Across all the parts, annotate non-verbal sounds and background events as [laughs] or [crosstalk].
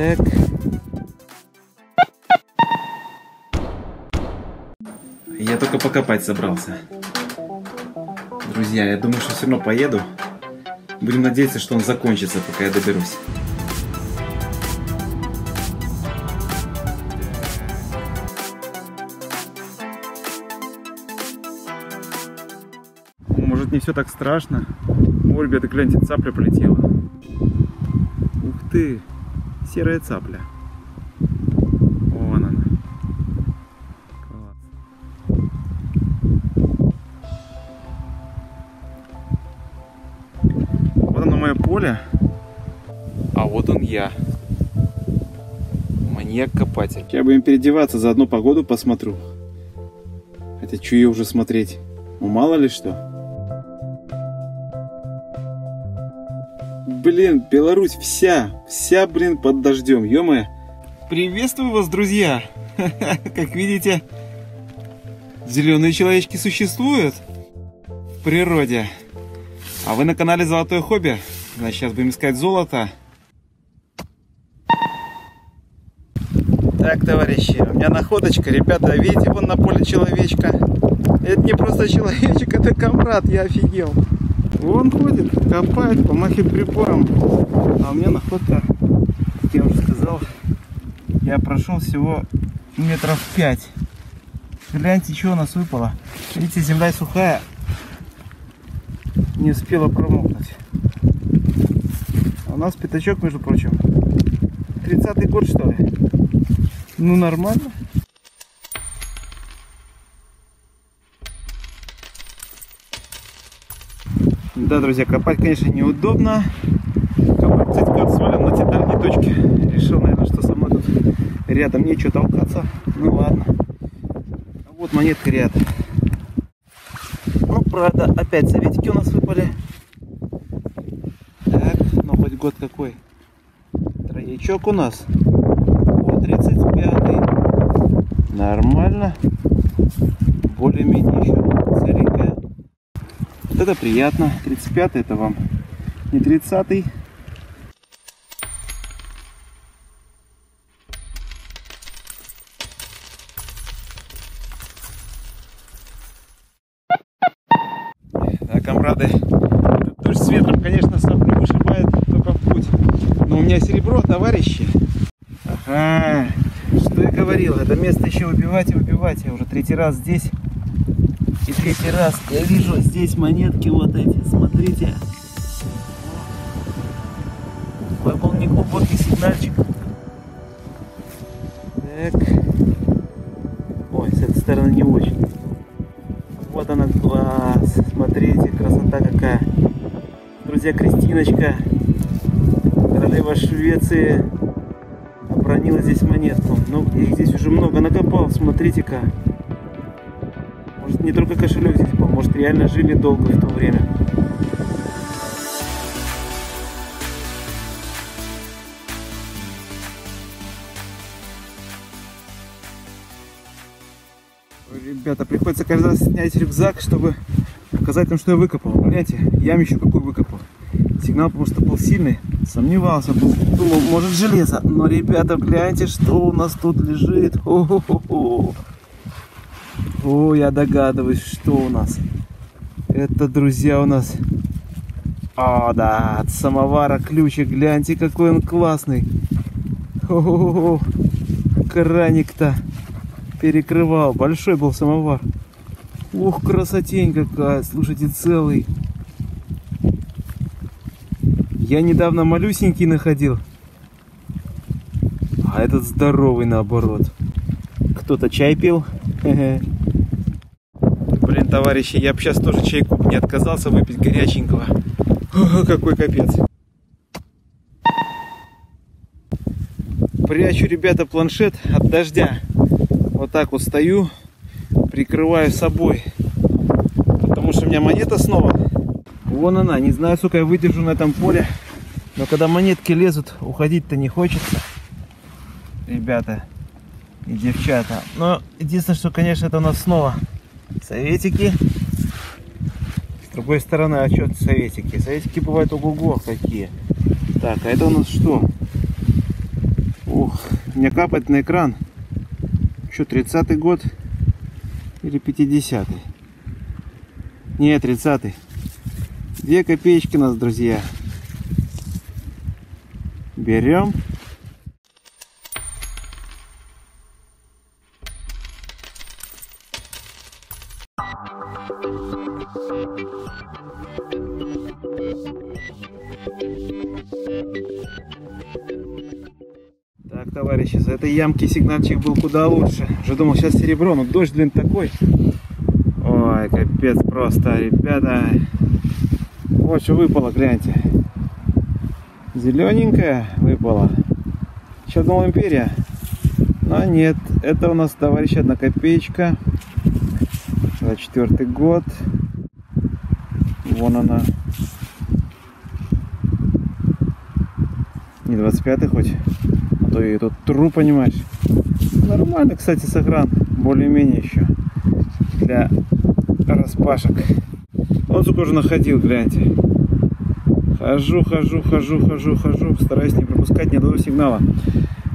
Так. Я только покопать собрался. Друзья, я думаю, что все равно поеду. Будем надеяться, что он закончится, пока я доберусь. Может не все так страшно. О, ребята, гляньте, цапля полетела. Ух ты, серая цапля. Вон она. Класс. Вот оно мое поле. А вот он я. Маньяк-копатель. Я будем переодеваться, заодно погоду посмотрю. Хотя что ее уже смотреть? Ну мало ли что. Блин, Беларусь вся, вся, блин, под дождем, ё. Приветствую вас, друзья! [laughs] Как видите, зеленые человечки существуют в природе. А вы на канале Золотое Хобби. Значит, сейчас будем искать золото. Так, товарищи, у меня находочка. Ребята, видите, вон на поле человечка. Это не просто человечек, [laughs] это комрад, я офигел. Он ходит, копает, помахивает прибором. А у меня находка, как я уже сказал, я прошел всего метров пять. Гляньте, что у нас выпало. Видите, земля сухая, не успела промокнуть. А у нас пятачок, между прочим, 30-й год, что ли? Ну, нормально. Да, друзья, копать, конечно, неудобно. Копать, кстати, как на те дальние точки. Решил, наверное, что со мной тут рядом нечего толкаться. Ну ладно. А вот монетка рядом. Ну, правда, опять советики у нас выпали. Так, ну хоть год какой. Троечок у нас. Вот 35-й. Нормально. Более-менее еще. Это приятно. 35 это вам не 30 -й. Да, комрады, дождь с ветром, конечно, соплю вышибает только в путь. Но у меня серебро, товарищи. Ага, что я говорил, это место еще убивать и убивать. Я уже третий раз здесь. И третий раз я вижу здесь монетки вот эти, смотрите. Выпал неглубокий сигнальчик. Так. Ой, с этой стороны не очень. Вот она, класс. Смотрите, красота какая. Друзья, Кристиночка, королева Швеции, обронила здесь монетку. Ну, их здесь уже много накопал, смотрите-ка. Может, не только кошелек здесь был, может, реально жили долго в то время. Ребята, приходится каждый раз снять рюкзак, чтобы показать им, что я выкопал. Гляньте, ямищу какой выкопал. Сигнал просто был сильный. Сомневался, был, думал, может железо. Но, ребята, гляньте, что у нас тут лежит. О, -хо -хо -хо. О, я догадываюсь, что у нас. Это, друзья, у нас... О, да, от самовара ключик. Гляньте, какой он классный. О, краник-то перекрывал. Большой был самовар. Ух, красотень какая. Слушайте, целый. Я недавно малюсенький находил. А этот здоровый наоборот. Кто-то чай пил. Блин, товарищи, я бы сейчас тоже чайку не отказался выпить горяченького. О, какой капец. Прячу, ребята, планшет от дождя. Вот так вот стою, прикрываю собой. Потому что у меня монета снова. Вон она. Не знаю, сколько я выдержу на этом поле. Но когда монетки лезут, уходить-то не хочется. Ребята и девчата. Но единственное, что, конечно, это у нас снова советики. С другой стороны, а что советики? Советики бывают ого-го какие. Так, а это у нас что? Ух, мне капает на экран. Что, 30-й год? Или 50-й? Не, 30-й. Две копеечки у нас, друзья. Берем. Так, товарищи, за этой ямки сигнальчик был куда лучше. Уже думал, сейчас серебро, но дождь, блин, такой. Ой, капец просто, ребята. Вот что выпало, гляньте. Зелененькая выпала. Еще думал империя. Но нет, это у нас, товарищ, одна копеечка. 24 год. Вон она. Не 25 хоть. А то и тут тру, понимаешь. Нормально, кстати, сохран. Более-менее еще. Для распашек. Он сука уже находил, гляньте. Хожу, хожу, хожу, хожу, хожу. Стараюсь не пропускать ни одного сигнала.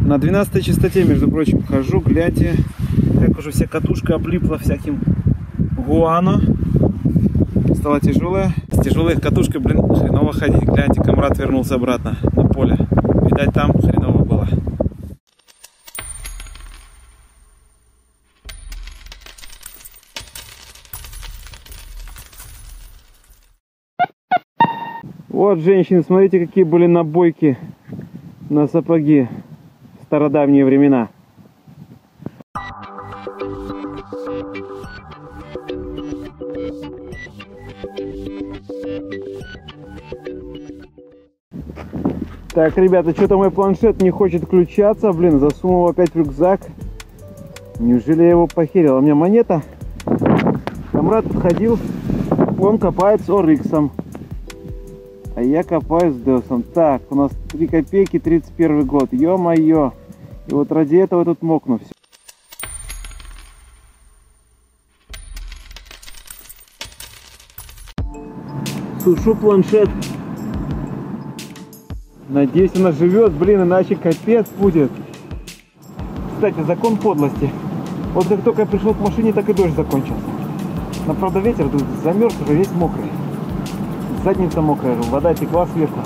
На 12 частоте, между прочим, хожу, гляньте. Как уже вся катушка облипла всяким гуано. Стала тяжелая. С тяжелой катушкой, блин, хреново ходить. Гляньте, комрад вернулся обратно на поле. Видать, там хреново было. Вот, женщины, смотрите, какие были набойки на сапоги в стародавние времена. Так, ребята, что-то мой планшет не хочет включаться. Блин, засунул опять в рюкзак. Неужели я его похерил? А у меня монета. Камрад подходил. Он копает с Ориксом. А я копаю с Деусом. Так, у нас 3 копейки, 31 год. Ё-моё. И вот ради этого тут мокну все. Сушу планшет. Надеюсь, она живет, блин, иначе капец будет. Кстати, закон подлости. Вот как только я пришел к машине, так и дождь закончился. Но правда ветер тут замерз уже весь мокрый. Задница мокрая, вода текла сверху.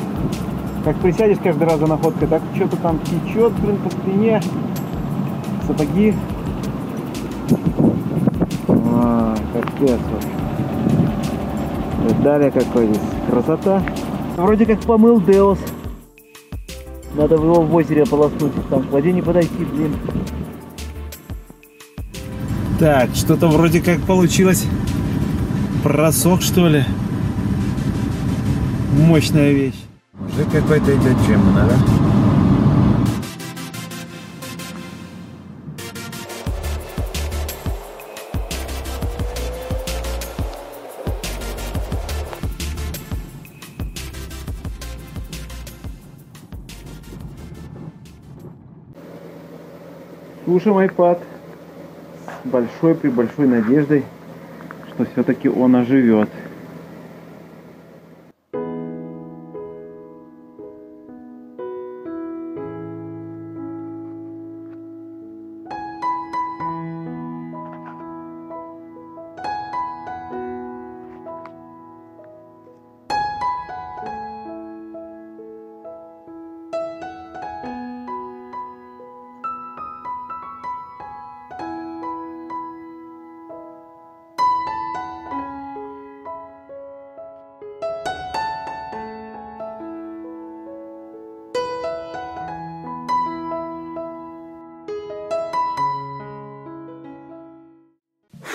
Как присядешь каждый раз за находкой, так что-то там течет, блин, по спине. Сапоги. А, капец вообще. Далее какой здесь красота. Вроде как помыл Деос. Надо его в озере полоснуть, там к воде не подойти, блин. Так, что-то вроде как получилось. Просох, что ли? Мощная вещь. Уже какой-то идет Джемана, да? Слушаем iPad с большой при большой надеждой, что все-таки он оживет.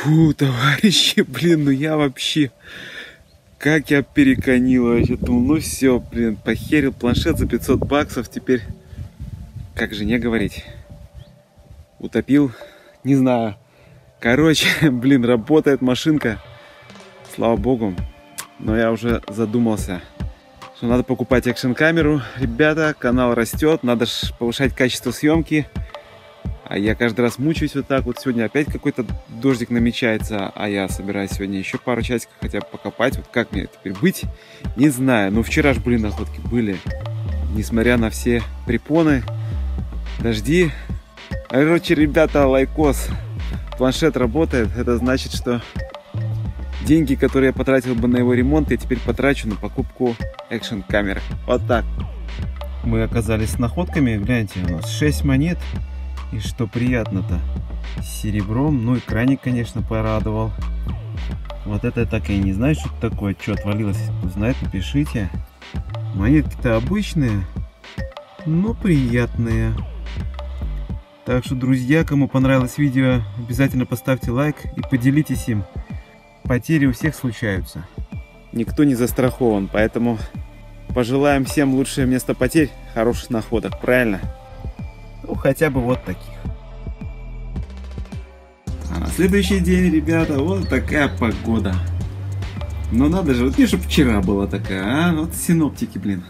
Фу, товарищи, блин, ну я вообще... Как я переконил вообще. Думал, ну все, блин, похерил планшет за 500 баксов. Теперь, как же не говорить, утопил, не знаю. Короче, [laughs] блин, работает машинка. Слава богу. Но я уже задумался, что надо покупать экшн-камеру. Ребята, канал растет, надо повышать качество съемки. А я каждый раз мучаюсь вот так вот. Сегодня опять какой-то дождик намечается, а я собираюсь сегодня еще пару часиков хотя бы покопать. Вот как мне теперь быть, не знаю. Но вчера же были находки, были. Несмотря на все препоны, дожди. Короче, ребята, лайкос. Планшет работает. Это значит, что деньги, которые я потратил бы на его ремонт, я теперь потрачу на покупку экшен камеры. Вот так. Мы оказались с находками. Гляньте, у нас 6 монет. И что приятно-то, серебром. Ну и краник, конечно, порадовал. Вот это я так и не знаю, что это такое. Что отвалилось, знает, напишите. Монетки-то обычные, но приятные. Так что, друзья, кому понравилось видео, обязательно поставьте лайк и поделитесь им. Потери у всех случаются. Никто не застрахован, поэтому пожелаем всем лучшее место потерь, хороших находок, правильно? Хотя бы вот таких. А на следующий день, ребята, вот такая погода. Ну надо же, вот не чтобы вчера была такая, а? Вот синоптики, блин.